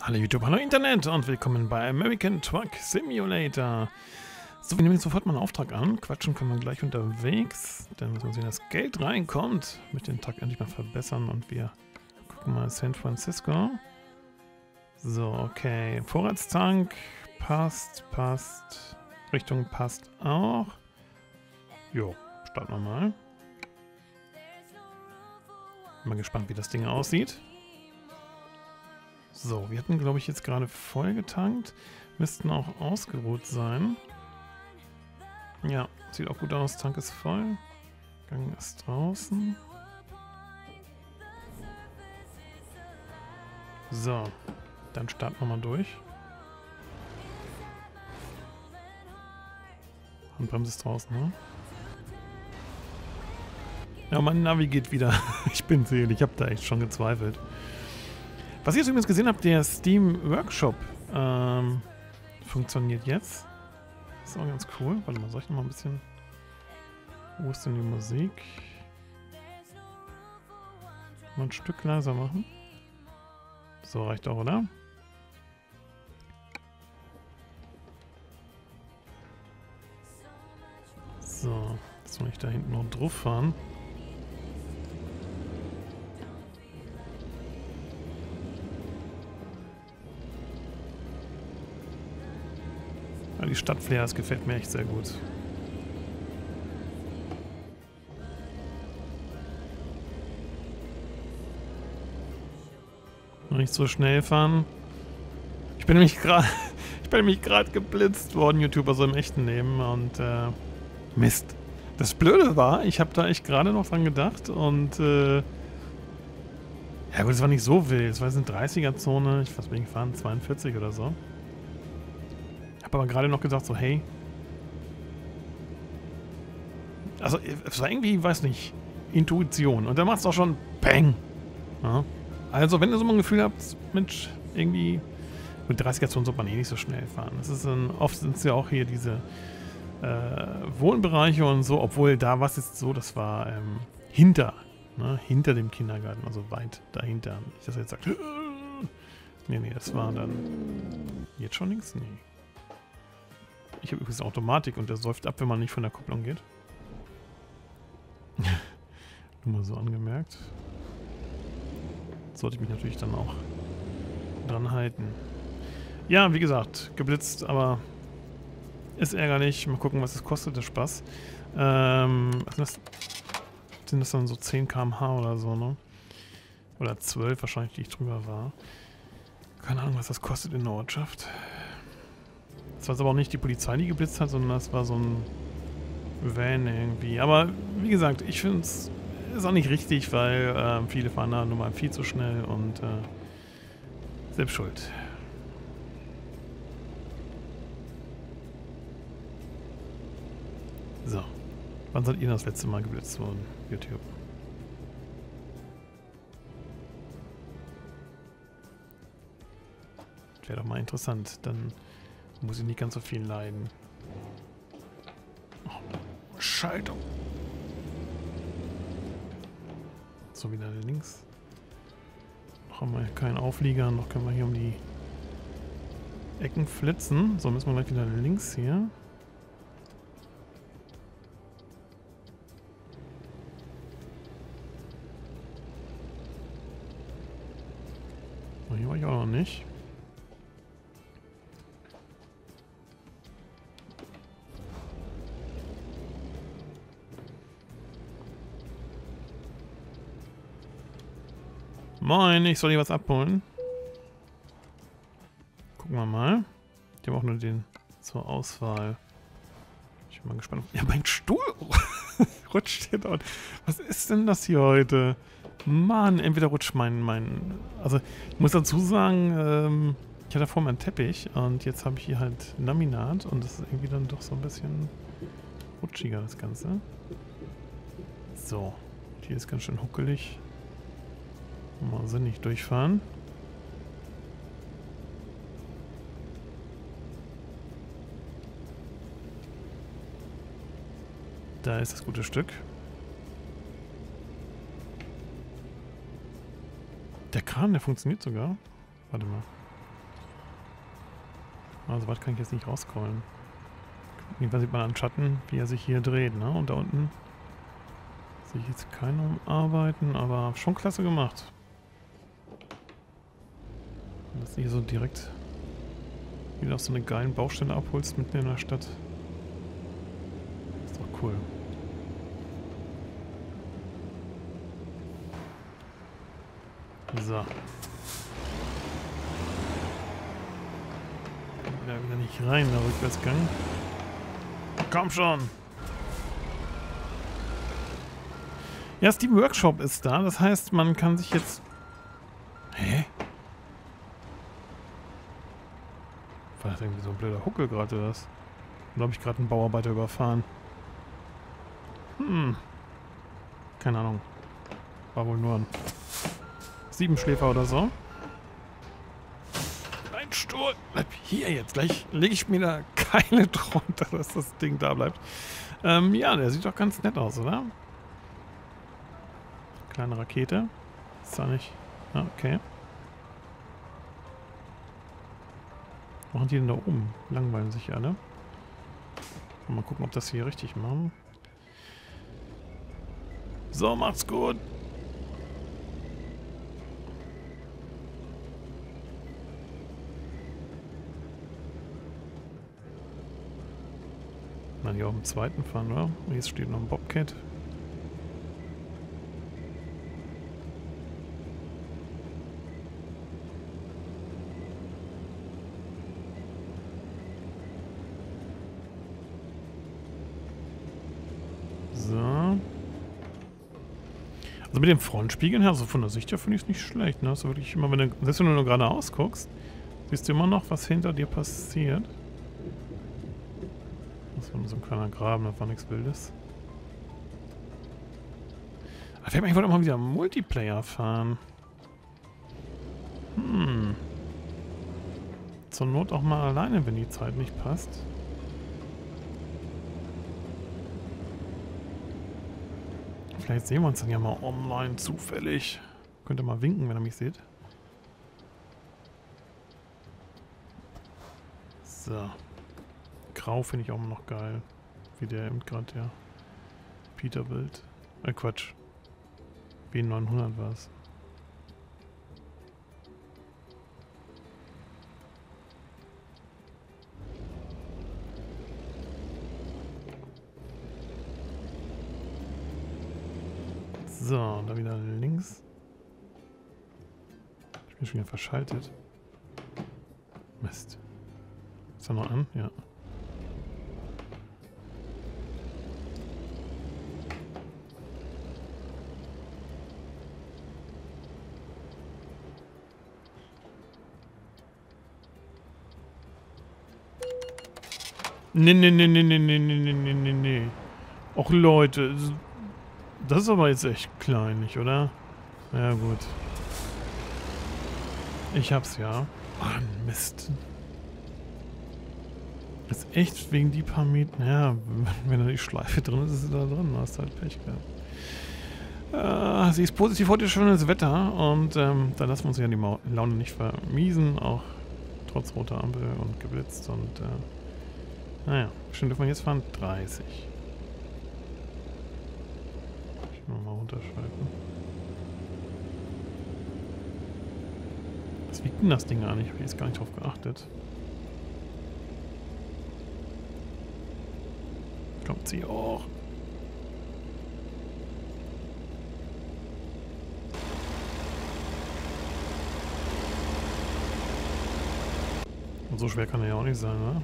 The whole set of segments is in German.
Hallo YouTube, hallo Internet und willkommen bei American Truck Simulator. So, wir nehmen sofort mal einen Auftrag an. Quatschen können wir gleich unterwegs. Dann müssen wir sehen, dass Geld reinkommt. Möchte den Tag endlich mal verbessern und wir gucken mal San Francisco. So, okay. Vorratstank passt, passt. Richtung passt auch. Jo, starten wir mal. Bin mal gespannt, wie das Ding aussieht. So, wir hatten, glaube ich, jetzt gerade voll getankt. Müssten auch ausgeruht sein. Ja, sieht auch gut aus. Tank ist voll. Gang ist draußen. So, dann starten wir mal durch. Handbremse ist draußen, ne? Ja, mein Navi geht wieder. ich bin selig, ich habe da echt schon gezweifelt. Was ich jetzt übrigens gesehen habe, der Steam Workshop ähm, funktioniert jetzt. Ist auch ganz cool. Warte mal, soll ich noch mal ein bisschen... Wo ist denn die Musik? Mal ein Stück leiser machen. So reicht auch, oder? So, jetzt soll ich da hinten noch drauf fahren. Die Stadtflair, das gefällt mir echt sehr gut. Nicht so schnell fahren. Ich bin nämlich gerade ich bin nämlich gerade geblitzt worden, YouTuber so im echten Leben und äh, Mist. Das Blöde war, ich habe da echt gerade noch dran gedacht und äh, ja gut, es war nicht so wild. Es war eine 30er-Zone. Ich weiß, bin gefahren, 42 oder so. Habe aber gerade noch gesagt, so, hey. Also, es war irgendwie, weiß nicht, Intuition. Und dann macht es auch schon Peng. Ja. Also, wenn ihr so mal ein Gefühl habt, Mensch, irgendwie. Mit 30er-Zonen sollte man eh nicht so schnell fahren. Das ist ein, oft sind es ja auch hier diese äh, Wohnbereiche und so, obwohl da war es jetzt so, das war ähm, hinter, ne, hinter dem Kindergarten, also weit dahinter. Ich das jetzt sage, nee, nee, das war dann jetzt schon links? Nee. Ich habe übrigens Automatik und der säuft ab, wenn man nicht von der Kupplung geht. Nur mal so angemerkt. Sollte ich mich natürlich dann auch dran halten. Ja, wie gesagt, geblitzt, aber ist ärgerlich. Mal gucken, was es kostet, der Spaß. Ähm, sind das, sind das dann so 10 km/h oder so, ne? Oder 12 wahrscheinlich, die ich drüber war. Keine Ahnung, was das kostet in der Ortschaft. Das war aber auch nicht die Polizei, die geblitzt hat, sondern das war so ein Van irgendwie. Aber wie gesagt, ich finde es ist auch nicht richtig, weil äh, viele fahren da nun mal viel zu schnell und äh, selbst schuld. So. Wann seid ihr das letzte Mal geblitzt worden? YouTube. Wäre doch mal interessant. Dann muss ich nicht ganz so viel leiden. Oh, Schaltung. So, wieder links. Noch haben wir keinen Auflieger, noch können wir hier um die Ecken flitzen. So, müssen wir gleich wieder links hier. Hier war ich auch noch nicht. Moin, ich soll hier was abholen. Gucken wir mal. Die haben auch nur den zur Auswahl. Ich bin mal gespannt. Ja, mein Stuhl rutscht hier dort. Was ist denn das hier heute? Mann, entweder rutscht mein, mein... Also, ich muss dazu sagen, ähm, ich hatte vorher einen Teppich und jetzt habe ich hier halt Laminat und das ist irgendwie dann doch so ein bisschen rutschiger, das Ganze. So, hier ist ganz schön huckelig. Mal sinnig durchfahren. Da ist das gute Stück. Der Kran, der funktioniert sogar. Warte mal. Also weit kann ich jetzt nicht rauscallen. Jedenfalls sieht man an Schatten, wie er sich hier dreht, ne? Und da unten sehe ich jetzt keinen umarbeiten, aber schon klasse gemacht. Dass du hier so direkt wieder auf so eine geilen Baustelle abholst mitten in der Stadt. Ist doch cool. So. Da wieder nicht rein, der Rückwärtsgang. Komm schon! Ja, Steam Workshop ist da. Das heißt, man kann sich jetzt... Das irgendwie so ein blöder Huckel gerade was? Oder habe ich gerade einen Bauarbeiter überfahren? Hm. Keine Ahnung. War wohl nur ein Siebenschläfer oder so. Ein Stuhl. Bleib hier jetzt. Gleich lege ich mir da keine drunter, dass das Ding da bleibt. Ähm, ja, der sieht doch ganz nett aus, oder? Kleine Rakete. Ist da nicht... Ah, okay. Machen die denn da oben? Langweilen sich alle. Mal gucken, ob das hier richtig machen. So, macht's gut. Man hier auf dem zweiten fahren, oder? Jetzt steht noch ein Bobcat. So. Also mit den Frontspiegeln her, also von der Sicht her finde ich es nicht schlecht. Ne? Also wirklich immer, wenn du, selbst wenn du nur geradeaus guckst, siehst du immer noch, was hinter dir passiert. Das war nur so ein kleiner Graben, da war nichts Wildes. Aber ich wollte mal wieder Multiplayer fahren. Hm. Zur Not auch mal alleine, wenn die Zeit nicht passt. Vielleicht sehen wir uns dann ja mal online zufällig. Könnt ihr mal winken, wenn ihr mich seht. So. Grau finde ich auch noch geil. Wie der eben gerade der Peterbild. Äh, Quatsch. B900 war es. So, da wieder links. Schon wieder verschaltet. Mist. Ist er noch an? Ja. Nee, nee, nee, nee, nee, nee, nee, nee, nee, nee. Och Leute, das ist aber jetzt echt kleinlich, oder? Ja gut. Ich hab's ja. Mann, Mist. Ist echt wegen die paar Meter... Ja, wenn da die Schleife drin ist, ist sie da drin. Du hast halt Pech gehabt. Äh, sie ist positiv heute schönes Wetter und ähm, da lassen wir uns ja die Ma Laune nicht vermiesen, auch trotz roter Ampel und geblitzt und äh, naja, bestimmt dürfen wir jetzt fahren 30. Ich will mal runterschalten. Was wiegt denn das Ding eigentlich? Ich habe jetzt gar nicht drauf geachtet. Kommt sie auch. Und so schwer kann er ja auch nicht sein, ne?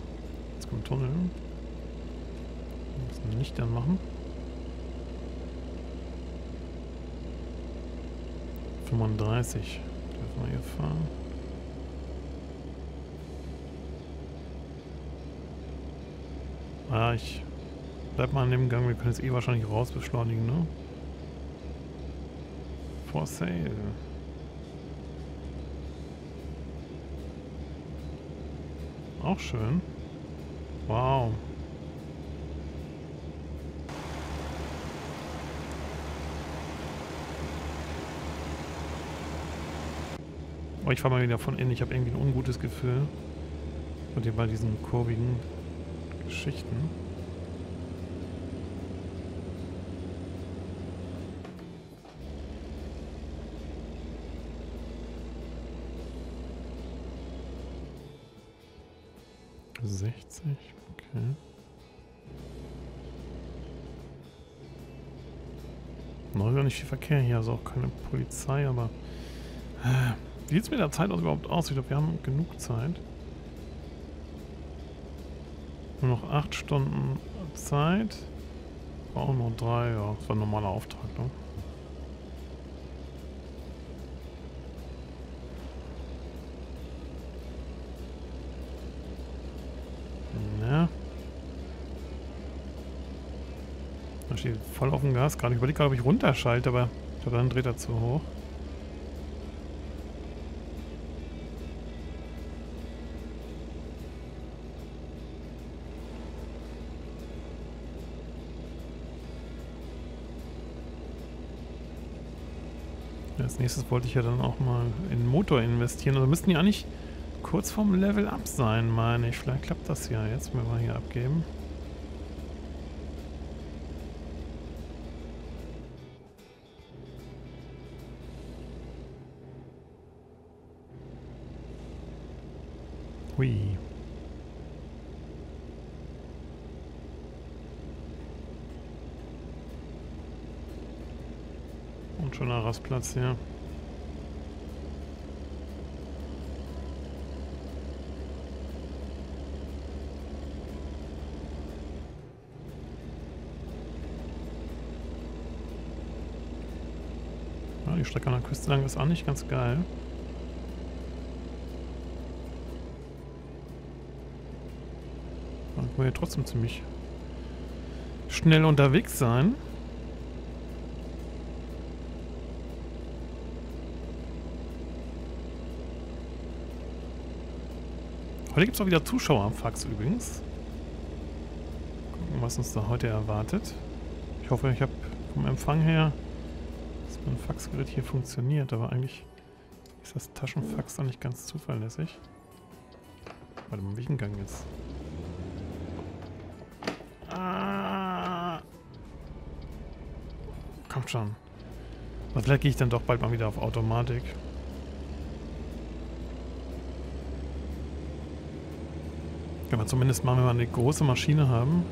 Jetzt kommt Tunnel. Wir müssen nicht dann machen. 35 dürfen wir hier fahren. Ah, ich bleib mal an dem Gang. Wir können jetzt eh wahrscheinlich raus beschleunigen, ne? For sale. Auch schön. Wow. Oh, ich fahre mal wieder von innen. Ich habe irgendwie ein ungutes Gefühl. Und hier bei diesen kurvigen Geschichten. Sechzig, okay. Noch gar nicht viel Verkehr hier, also auch keine Polizei, aber... Äh, wie sieht es mit der Zeit aus überhaupt aus? Ich glaube, wir haben genug Zeit. Nur noch 8 Stunden Zeit. Brauchen noch 3, ja, das war ein normaler Auftrag, ne? Ja. Da steht voll auf dem Gas gerade. Ich überlege gerade, ob ich runterschalte, aber ich glaube, dann dreht er zu hoch. Als nächstes wollte ich ja dann auch mal in Motor investieren. Also müssten die eigentlich kurz vorm Level Up sein, meine ich. Vielleicht klappt das ja jetzt, wenn wir hier abgeben. Hui. Ein Rastplatz hier. Ja, die Strecke an der Küste lang ist auch nicht ganz geil. Können wir hier trotzdem ziemlich schnell unterwegs sein. Heute gibt es auch wieder Zuschauer am Fax übrigens. Gucken, was uns da heute erwartet. Ich hoffe, ich habe vom Empfang her, dass mein Faxgerät hier funktioniert, aber eigentlich ist das Taschenfax dann nicht ganz zuverlässig. Warte mal, welchen Gang jetzt? Ah! Kommt schon. Aber vielleicht gehe ich dann doch bald mal wieder auf Automatik. Können wir zumindest mal, wenn wir eine große Maschine haben.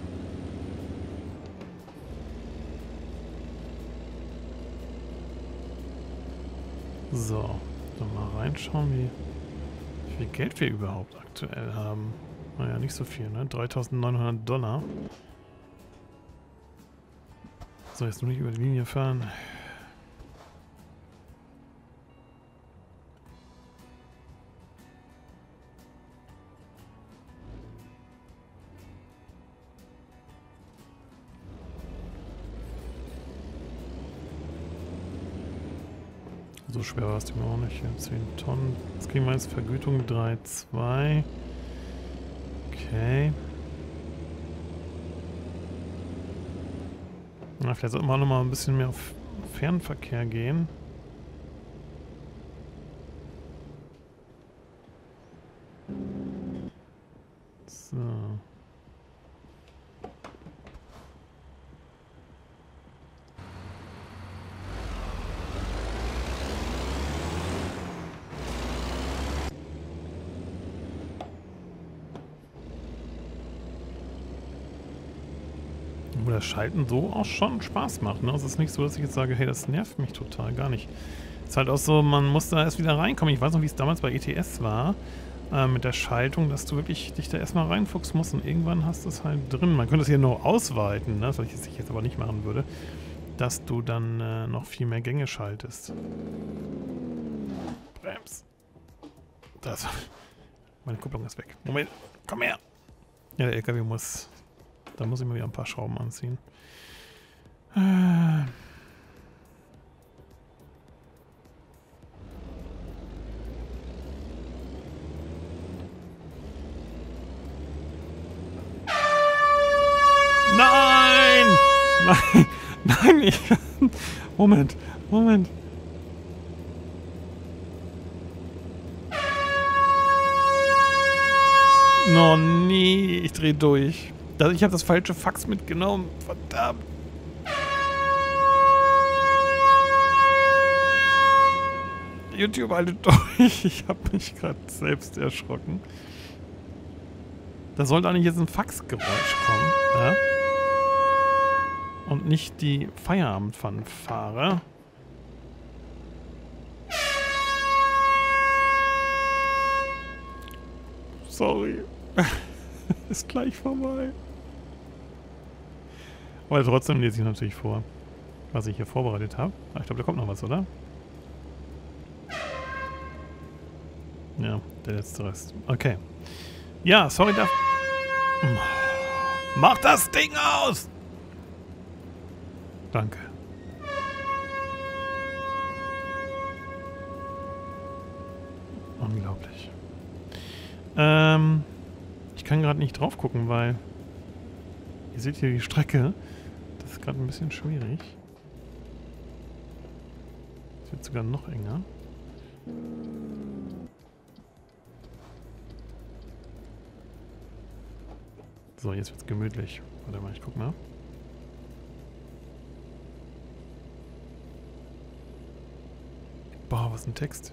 So, dann mal reinschauen, wie, wie viel Geld wir überhaupt aktuell haben. Naja, nicht so viel, ne? 3900 Dollar. So, jetzt nur nicht über die Linie fahren. So schwer war es dem auch nicht. 10 Tonnen. Jetzt kriegen wir jetzt Vergütung 3,2. Okay. Na, vielleicht sollten wir auch noch mal ein bisschen mehr auf Fernverkehr gehen. So. Wo das Schalten so auch schon Spaß macht. Ne? Also es ist nicht so, dass ich jetzt sage, hey, das nervt mich total, gar nicht. Es ist halt auch so, man muss da erst wieder reinkommen. Ich weiß noch, wie es damals bei ETS war, äh, mit der Schaltung, dass du wirklich dich da erstmal reinfuchsen musst und irgendwann hast du es halt drin. Man könnte es hier nur ausweiten, ne? was ich jetzt aber nicht machen würde, dass du dann äh, noch viel mehr Gänge schaltest. Brems. Das. Meine Kupplung ist weg. Moment, komm her. Ja, der LKW muss da muss ich mal wieder ein paar Schrauben anziehen. Äh. Nein! Nein! Nein! Ich, Moment, Moment. No, nee, ich dreh durch. Ich habe das falsche Fax mitgenommen. Verdammt. YouTube haltet durch. Ich habe mich gerade selbst erschrocken. Da sollte eigentlich jetzt ein Faxgeräusch kommen. Ja? Und nicht die Feierabendfanfare. Sorry. Ist gleich vorbei. Aber trotzdem lese ich natürlich vor, was ich hier vorbereitet habe. Ah, ich glaube, da kommt noch was, oder? Ja, der letzte Rest. Okay. Ja, sorry dafür. Mach das Ding aus! Danke. Unglaublich. Ähm, ich kann gerade nicht drauf gucken, weil ihr seht hier die Strecke. Gerade ein bisschen schwierig. Es wird sogar noch enger. So, jetzt wird's gemütlich. Warte mal, ich guck mal. Boah, was ein Text.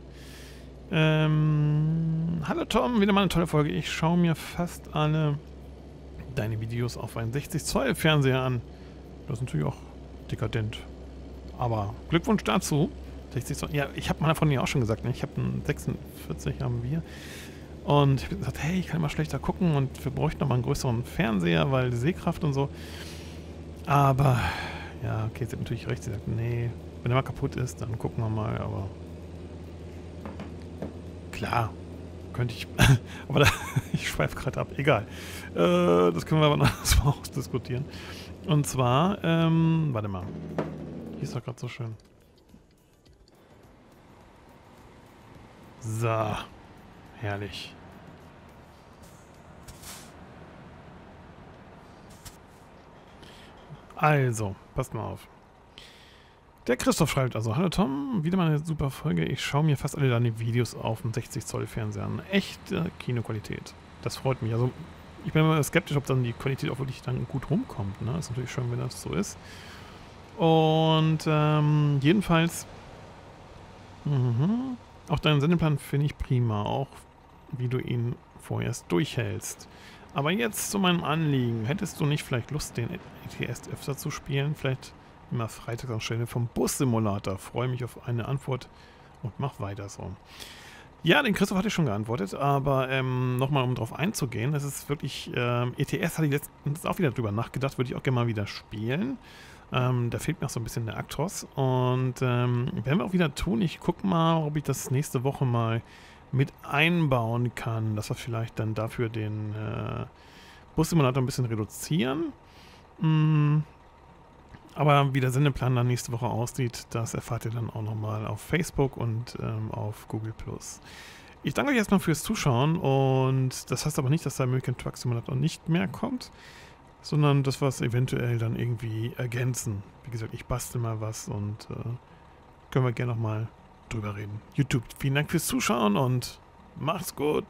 Ähm, hallo Tom, wieder mal eine tolle Folge. Ich schaue mir fast alle deine Videos auf einen 60 Zoll Fernseher an. Das ist natürlich auch dekadent. Aber Glückwunsch dazu. 60 Zoll. Ja, ich habe meiner Freundin ja auch schon gesagt, ne? ich habe einen 46 haben wir. Und ich habe gesagt, hey, ich kann immer schlechter gucken und wir bräuchten nochmal einen größeren Fernseher, weil die Sehkraft und so. Aber, ja, okay, sie hat natürlich recht. Sie sagt, nee, wenn der mal kaputt ist, dann gucken wir mal, aber klar, könnte ich, aber da, ich schweife gerade ab, egal. Äh, das können wir aber noch ausdiskutieren. Und zwar, ähm, warte mal, hier ist doch gerade so schön. So, herrlich. Also, passt mal auf. Der Christoph schreibt also, hallo Tom, wieder mal eine super Folge. Ich schaue mir fast alle deine Videos auf dem 60 Zoll Fernseher an. Echte Kinoqualität. Das freut mich. Also ich bin immer skeptisch, ob dann die Qualität auch wirklich dann gut rumkommt. Ne? Ist natürlich schön, wenn das so ist. Und ähm, jedenfalls, mh, auch deinen Sendeplan finde ich prima, auch wie du ihn vorerst durchhältst. Aber jetzt zu meinem Anliegen. Hättest du nicht vielleicht Lust, den ETS öfter zu spielen? Vielleicht immer freitags anstelle vom Bus-Simulator. Freue mich auf eine Antwort und mach weiter so. Ja, den Christoph hatte ich schon geantwortet, aber ähm, nochmal, um darauf einzugehen, das ist wirklich, ähm, ETS hatte ich letztens auch wieder drüber nachgedacht, würde ich auch gerne mal wieder spielen. Ähm, da fehlt mir auch so ein bisschen der Actros und ähm, werden wir auch wieder tun. Ich gucke mal, ob ich das nächste Woche mal mit einbauen kann, dass wir vielleicht dann dafür den äh, Bus-Simulator ein bisschen reduzieren. Mm, aber wie der Sendeplan dann nächste Woche aussieht, das erfahrt ihr dann auch nochmal auf Facebook und ähm, auf Google+. Ich danke euch erstmal fürs Zuschauen und das heißt aber nicht, dass der American Truck Simulator nicht mehr kommt, sondern dass wir es eventuell dann irgendwie ergänzen. Wie gesagt, ich bastel mal was und äh, können wir gerne nochmal drüber reden. YouTube, vielen Dank fürs Zuschauen und macht's gut.